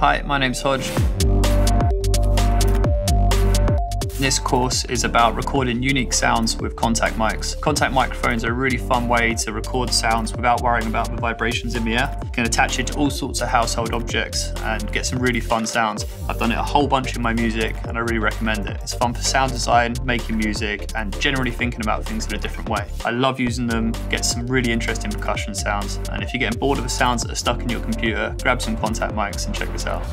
Hi, my name's Hodge. This course is about recording unique sounds with contact mics. Contact microphones are a really fun way to record sounds without worrying about the vibrations in the air. You can attach it to all sorts of household objects and get some really fun sounds. I've done it a whole bunch in my music and I really recommend it. It's fun for sound design, making music, and generally thinking about things in a different way. I love using them, get some really interesting percussion sounds, and if you're getting bored of the sounds that are stuck in your computer, grab some contact mics and check this out.